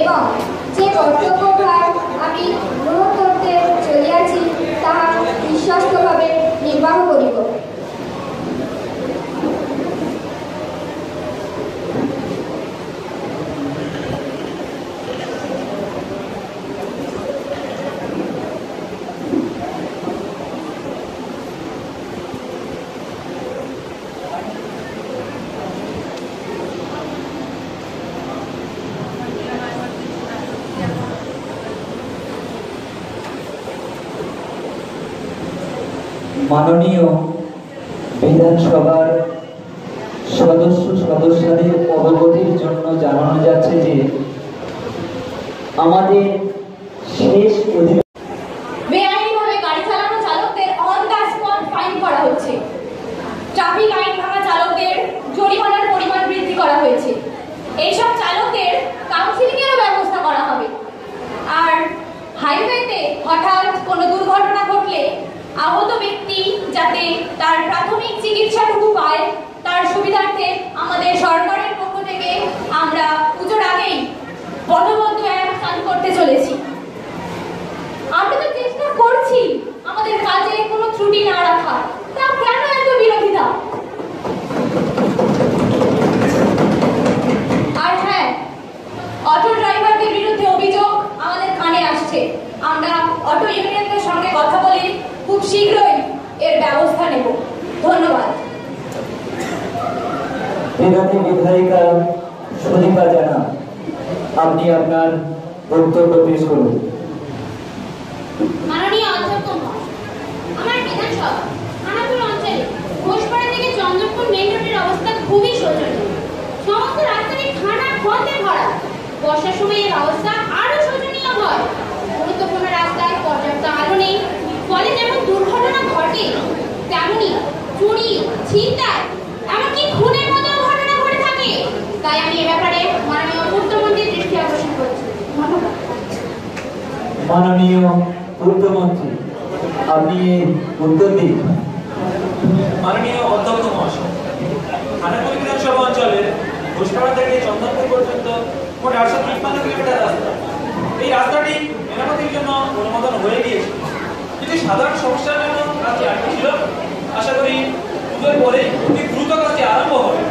এবং যে কর্তব্যভার আমি গ্রহণ করতে চলিয়াছি তাহা বিশ্বস্তভাবে নির্বাহ করিব। মাননীয় বিধানসভার সদস্য সদস্যদের অবগতির জন্য জানানো যাচ্ছে যে আমাদের শেষ অধিবেশন বেআইনিভাবে গাড়ি চালানো চালকদের অন দ্য স্পট ফাইন করা হচ্ছে ট্রাফিক আইন ভাঙা চালকদের জরিমানার পরিমাণ বৃদ্ধি করা হয়েছে এইসব চালকদের কাউন্সিলিং এরও ব্যবস্থা করা হবে আর হাইওয়েতে হঠাৎ কোনো দুর্ঘটনা ঘটলে আহত ব্যক্তি যাতে তার প্রাথমিক চিকিৎসাটুকু পায় তার সুবিধার্থে আমাদের সরকারের পক্ষ থেকে আমরা পুজোর আগেই পথবদ্ধ এক কাজ করতে চলেছি আমরা তো চেষ্টা করছি আমাদের কাজে কোনো ত্রুটি না রাখা তা কেন এত বিরোধিতা আর হ্যাঁ অটো ড্রাইভারদের বিরুদ্ধে অভিযোগ আমাদের কানে আসছে আমরা অটো ইউনিয়নদের সঙ্গে কথা বলে খুব শীঘ্রই এর ব্যবস্থা নেব। ধন্যবাদ। বিরোধী বিধায়িকা সুদীপা জানা আপনি আপনার বক্তব্য পেশ করুন। মাননীয় অধ্যক্ষ আমার বিধানসভা খানাপুর অঞ্চলে ঘোষপাড়া থেকে চন্দ্রপুর মেইন রোডের অবস্থা খুবই শোচনীয়। সমস্ত রাস্তাটি খানা খন্দে ভরা। বর্ষার সময় এর অবস্থা আরও শোচনীয় হয়। গুরুত্বপূর্ণ রাস্তায় পর্যাপ্ত আলো নেই। ফলে যেমন ঘটে? তেমনি চুরি ছিনতাই এমনকি খুনের মতো ঘটনা ঘটে থাকে। তাই আমি এ ব্যাপারে মাননীয় পূর্তমন্ত্রীর দৃষ্টি আকর্ষণ করছি। ধন্যবাদ। মাননীয় পূর্তমন্ত্রী আপনি উত্তর দিন। মাননীয় অধ্যক্ষ মহাশয় খানাকুল বিধানসভা অঞ্চলের ঘোষপাড়া থেকে চন্দনপুর পর্যন্ত মোট আটশো তিপ্পান্ন কিলোমিটার রাস্তা। এই রাস্তাটি মেরামতির জন্য অনুমোদন হয়ে গিয়েছে। কিন্তু সাধারণ সমস্যার জন্য কাজটি আটকে ছিল আশা করি পুজোর পরে অতি দ্রুত কাজটি আরম্ভ হবে।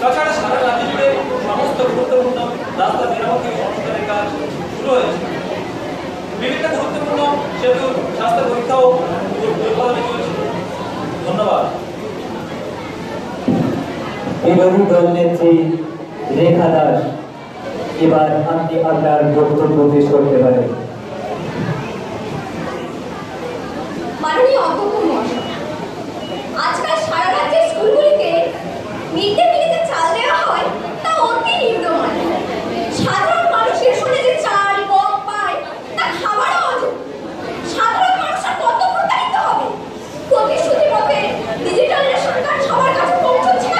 তাছাড়া সারা রাজ্য জুড়ে সমস্ত গুরুত্বপূর্ণ রাস্তা মেরামতি সংস্কারের কাজ শুরু হয়েছে। বিভিন্ন গুরুত্বপূর্ণ সেতু, স্বাস্থ্য পরীক্ষাও চলছে। ধন্যবাদ। বিরোধী দল নেত্রী রেখা দাস, এবার আপনি আপনার বক্তব্য পেশ করতে পারেন মাননীয় অধ্যক্ষ মহাশয় আজকাল সাধারণ মানুষের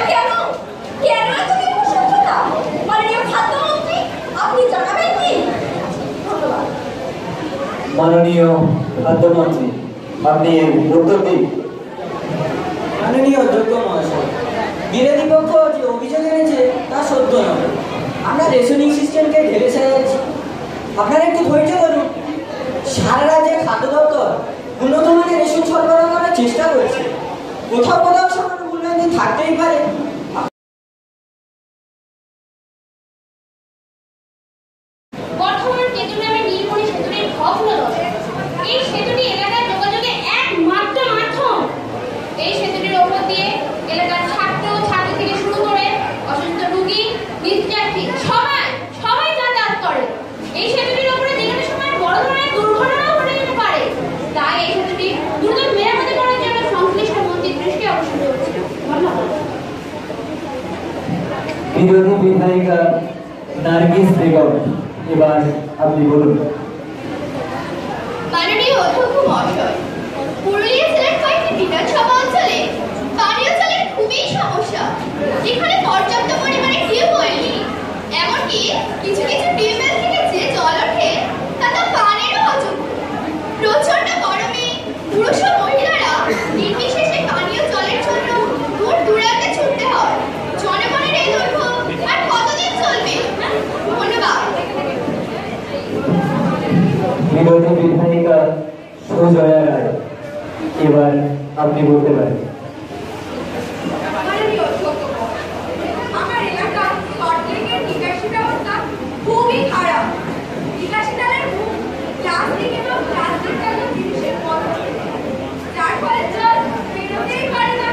কেন? কেন আপনি জানাবেন কি? মাননীয় খাদ্যমন্ত্রী আপনি উত্তর দিন। মাননীয় অধ্যক্ষ মহাশয় বিরোধী পক্ষ যে অভিযোগ এনেছে তা সত্য নয়। আমরা রেশনিং সিস্টেমকে ঢেলে সাজাচ্ছি। আপনারা একটু ধৈর্য ধরুন। সারা রাজ্যে খাদ্য দপ্তর উন্নত মানের রেশন সরবরাহ করার চেষ্টা করছে। কোথাও কোথাও সামান্য মূল্যায়ন থাকতেই পারে। বর্ধমান কেতুগ্রামের নীলমণি সেতুটির ভগ্ন এই সেতুটি এলাকার যোগাযোগে একমাত্র মাধ্যম এই সেতুটির ওপর দিয়ে এলাকার ছাত্র ছাত্রী থেকে শুরু করে অসুস্থ রোগী বিদ্যার্থী সবাই সবাই যাতায়াত করে এই সেতুটির ওপরে যে কোনো সময় বড় ধরনের দুর্ঘটনাও ঘটে যেতে পারে তাই এই সেতুটি দ্রুত মেরামতি করার জন্য সংশ্লিষ্ট মন্ত্রীর দৃষ্টি আকর্ষণ করছি ধন্যবাদ খুবই সমস্যা। যেখানে কিছু কিছু থেকে যে জল ওঠে তা তো পানিরও অযোগ্য প্রচণ্ড গরমে পুরুষ ও মহিলারা নির্বিশেষে পানীয় জলের জন্য দূর দূরান্তে ছুটতে হয় জনগণের এই দুর্ভোগ আর কতদিন চলবে ধন্যবাদ বিরোধী বিধায়িকা সুজয়া রায় এবার আপনি বলতে পারেন মাননীয় অধ্যক্ষ আমার এলাকা সরকারের নিকাশি ব্যবস্থা খুবই খারাপ নিকাশি নালের মুখ প্লাস্টিক এবং প্লাস্টিক জাতীয় জিনিসের মধ্যে যার ফলে জল বেরোতেই পারে না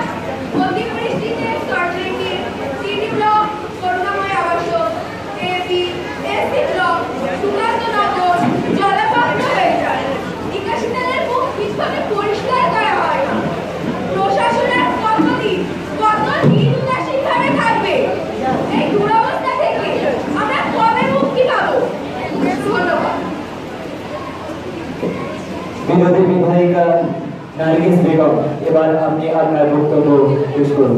অতি বৃষ্টিতে সরকারকে CD block Karunamoy Abas AP AC block Sukanta Nagar জলাপ্রাপ্ত হয়ে যায় নিকাশি নালের মুখ ঠিকভাবে পরিষ্কার করা হয়। না বিধায়িকা নার্গিস বেগম এবার আপনি আপনার বক্তব্য পেশ করুন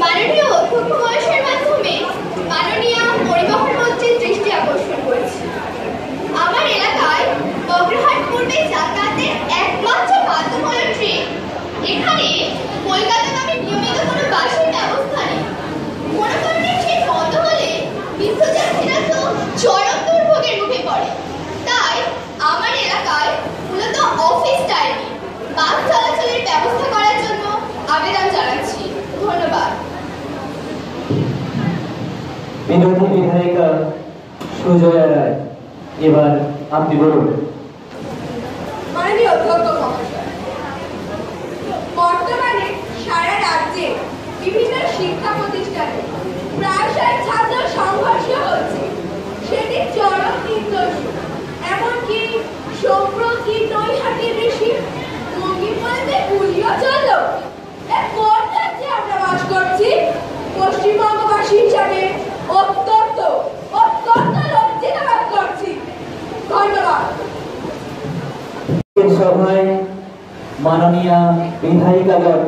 মাননীয় অধ্যক্ষ মহাশয়ের মাধ্যমে মাননীয় পরিবহন মন্ত্রীর দৃষ্টি আকর্ষণ করেছি আমার এলাকায় বগ্রহাট পূর্বে যাতায়াতের একমাত্র বাধ্যমূলক ট্রেন এখানে কলকাতাগামী নিয়মিত কোনো বাসের ব্যবস্থা নেই কোনো কারণে ট্রেন বন্ধ হলে বিশ্বযাত্রীরা তো চরম দুর্ভোগের মুখে পড়ে তাই আমার এলাকায় মূলত অফিস টাইমে বাস চলাচলের ব্যবস্থা করার জন্য আবেদন জানাচ্ছি ধন্যবাদ বিরোধী বিধায়িকা সুজয়া রায় এবার আপনি বলুন মাননীয় অধ্যক্ষ মহাশয় বর্তমানে সারা রাজ্যে বিভিন্ন শিক্ষা প্রতিষ্ঠানে প্রায়শই ছাত্র সংঘর্ষ হচ্ছে সেটি চরম নির্দোষ এমনকি সম্প্রতি নৈহাটির ঋষি মঙ্গিপালতে গুলিও চলল এ কোন রাজ্যে আমরা বাস করছি পশ্চিমবঙ্গবাসী হিসাবে অত্যন্ত অত্যন্ত লজ্জিত বোধ করছি ধন্যবাদ এই সভায় মাননীয় বিধায়িকাগণ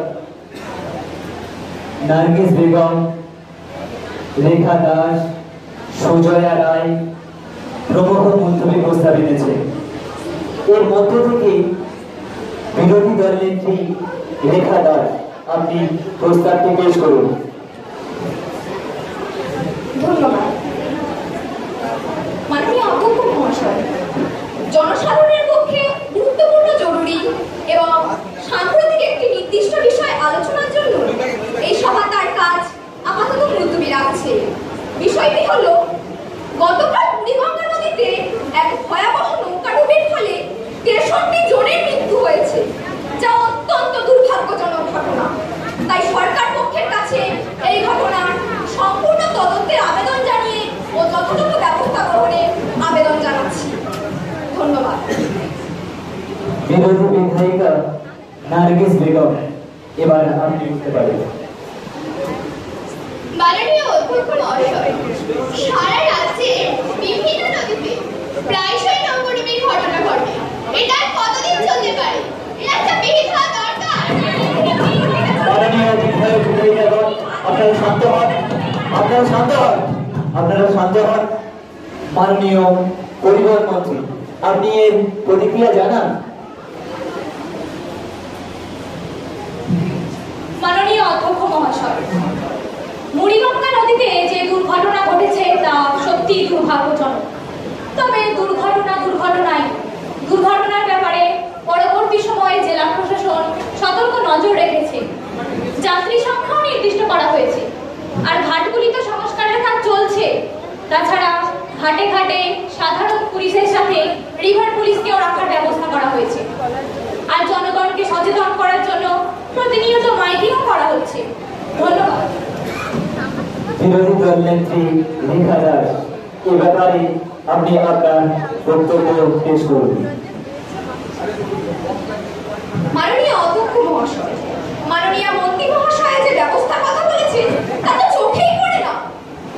নার্গিস বেগম, রেখা দাস, সুজয়া রায়, প্রমুখ মন্তব্য প্রস্তাব এনেছে। এর মধ্য থেকে বিরোধী দল নেত্রী রেখা দাস, আপনি প্রস্তাবটি পেশ করুন ধন্যবাদ মাননীয় অধ্যক্ষ মহাশয় জনসাধারণের পক্ষে গুরুত্বপূর্ণ জরুরি এবং সাম্প্রতিক একটি নির্দিষ্ট বিষয় আলোচনার জন্য এই সভা তার কাজ আপাতত মুলতবি রাখছে বিষয়টি হলো গতকাল বুড়িগঙ্গা নদীতে এক ভয়াবহ নৌকাডুবির ফলে তেষট্টি জনের মৃত্যু হয়েছে যা অত্যন্ত দুর্ভাগ্যজনক ঘটনা তাই সরকার পক্ষের কাছে এই ঘটনার সম্পূর্ণ তদন্তের আবেদন জানিয়ে ও যথাযথ ব্যবস্থা গ্রহণের আবেদন জানাচ্ছি ধন্যবাদ বিরোধী বিধায়িকা নার্গিস বেগম এবার আপনি বুঝতে পারেন মাননীয় অধ্যক্ষ মহাশয় সারা রাজ্যে বিভিন্ন নদীতে প্রায়শই নৌকডুবির ঘটনা ঘটে। এটা কতদিন চলতে পারে? এর একটা বিহিত হওয়া দরকার। মাননীয় বিধায়ক বিধায়িকাগণ আপনারা শান্ত হন। আপনারা শান্ত হন। আপনারা শান্ত হন। মাননীয় পরিবহন মন্ত্রী আপনি এর প্রতিক্রিয়া জানান? মাননীয় অধ্যক্ষ মহাশয়। মুড়িগঙ্গা নদীতে যে দুর্ঘটনা ঘটেছে, তা সত্যি দুর্ভাগ্যজনক। তবে দুর্ঘটনা দুর্ঘটনাই দুর্ঘটনার ব্যাপারে পরবর্তী সময়ে জেলা প্রশাসন সতর্ক নজর রেখেছে। যাত্রী সংখ্যাও নির্দিষ্ট করা হয়েছে। আর ঘাটগুলিতে সংস্কারের কাজ চলছে। তাছাড়া ঘাটে ঘাটে সাধারণ পুলিশের সাথে রিভার পুলিশকেও রাখার ব্যবস্থা করা হয়েছে। আর জনগণকে সচেতন করার জন্য প্রতিনিয়ত মাইকিংও করা হচ্ছে। ধন্যবাদ। বিরোধী দল নেত্রী রেখা দাস এ ব্যাপারে আপনি আপনার বক্তব্য পেশ করুন। মাননীয় অধ্যক্ষ মহাশয় মাননীয় মন্ত্রী মহাশয় যে ব্যবস্থার কথা বলেছেন তা তো চোখেই পড়ে না।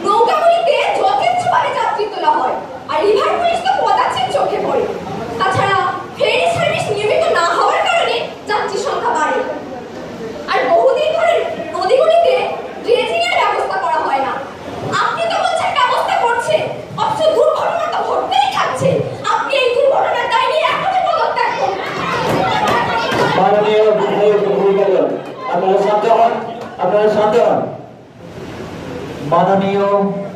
নৌকাগুলিতে যথেচ্ছভাবে যাত্রী তোলা হয় আর রিভার তো চোখে পড়ে তাছাড়া ফেরি সার্ভিস নিয়মিত না হওয়ার কারণে যাত্রী সংখ্যা বাড়ে আর বহুদিন ধরে নদীগুলিতে ড্রেজিং এর ব্যবস্থা করা হয় না আপনি তো বলছেন ব্যবস্থা করছেন অথচ দুর্ঘটনা তো ঘটতেই থাকছে আপনি এই দুর্ঘটনার দায় নিয়ে এখনই পদত্যাগ করুন মাননীয় বিধায়ক বিধায়িকাগণ আপনারা শান্ত হন আপনারা শান্ত হন মাননীয়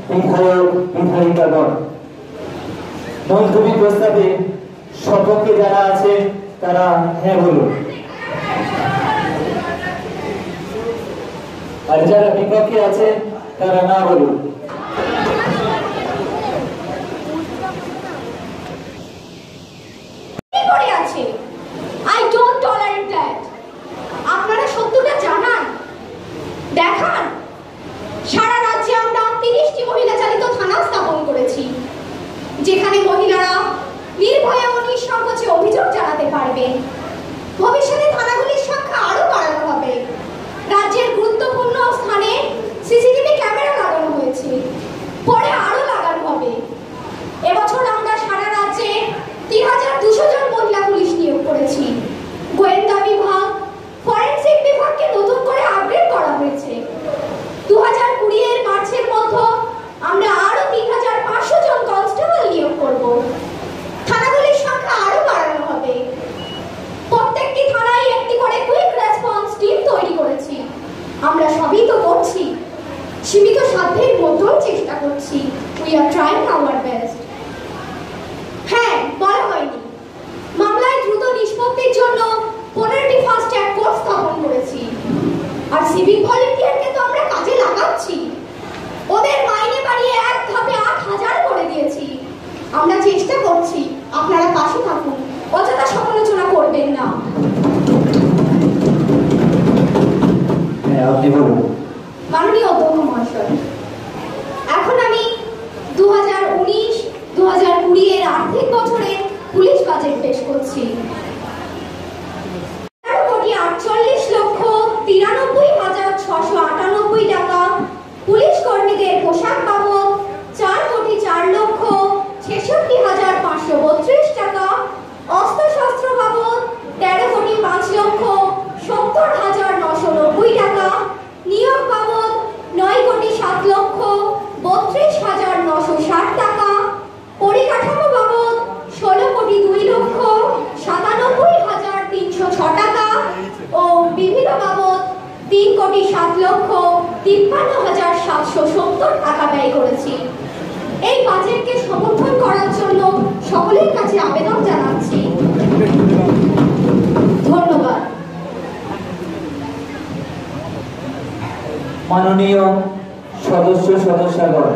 বিধায়ক বিধায়িকাগণ প্রস্তাবে সপক্ষে যারা আছে, তারা হ্যাঁ বলুন। আর যারা বিপক্ষে আছে, তারা না বলুন কি করে আছে আই ডোন্ট টলারেট দ্যাট আপনারা সত্যটা জানান দেখান সারা রাজ্যে আমরা তিরিশটি মহিলা চালিত থানা স্থাপন করেছি যেখানে মহিলারা নির্ভয়ে ও নিঃসংকোচে অভিযোগ জানাতে পারবেন ভবিষ্যতে থানাগুলির সংখ্যা আরও বাড়ানো হবে রাজ্যের গুরুত্বপূর্ণ স্থানে সিসিটিভি ক্যামেরা লাগানো হয়েছে পরে আরও লাগানো হবে এবছর আমরা সারা রাজ্যে তিন হাজার দুশো জন মহিলা পুলিশ নিয়োগ করেছি গোয়েন্দা বিভাগ ফরেন্সিক বিভাগকে নতুন করে আপগ্রেড করা হয়েছে দু হাজার কুড়ি এর মার্চের মধ্যে আমরা আরও তিন হাজার পাঁচশো জন কনস্টেবল নিয়োগ করব থানাগুলির সংখ্যা আরও বাড়ানো হবে প্রত্যেকটি থানায় একটি করে কুইক রেসপন্স টিম তৈরি করেছি আমরা সবই তো করছি। সীমিত সাধ্যের মধ্যেও চেষ্টা করছি। We are trying our best হ্যাঁ বলা হয়নি। মামলায় দ্রুত নিষ্পত্তির জন্য পনেরোটি ফার্স্ট ট্র্যাক কোর্ট স্থাপন করেছি। আর সিভিক ভলেন্টিয়ারকে তো আমরা কাজে লাগাচ্ছি। ওদের মাইনে বাড়িয়ে এক ধাপে আট হাজার করে দিয়েছি। আমরা চেষ্টা করছি। আপনারা পাশে থাকুন। অযথা সমালোচনা করবেন না হ্যাঁ আপনি বলুন মাননীয় অধ্যক্ষ মহাশয় এখন আমি দু হাজার উনিশ দু হাজার কুড়ি এর আর্থিক বছরের পুলিশ বাজেট পেশ করছি তেরো কোটি আটচল্লিশ লক্ষ তিরানব্বই হাজার ছশো আটানব্বই টাকা পুলিশ কর্মীদের পোশাক বাবদ চার কোটি চার লক্ষ ছেষট্টি হাজার পাঁচশো বত্রিশ টাকা অস্ত্রশস্ত্র বাবদ তেরো কোটি পাঁচ লক্ষ সত্তর হাজার নশো নব্বই টাকা নিয়োগ বাবদ নয় কোটি সাত লক্ষ বত্রিশ হাজার নশো ষাট টাকা পরিকাঠামো বাবদ ষোলো কোটি দুই লক্ষ সাতানব্বই হাজার তিনশো ছ টাকা ও বিভিন্ন বাবদ তিন কোটি সাত লক্ষ তিপ্পান্ন হাজার সাতশো সত্তর টাকা ব্যয় করেছি। এই বাজেটকে সমর্থন করার জন্য সকলের কাছে আবেদন জানাচ্ছি। ধন্যবাদ। মাননীয় সদস্য সদস্যগণ